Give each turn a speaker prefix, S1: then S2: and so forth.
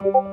S1: you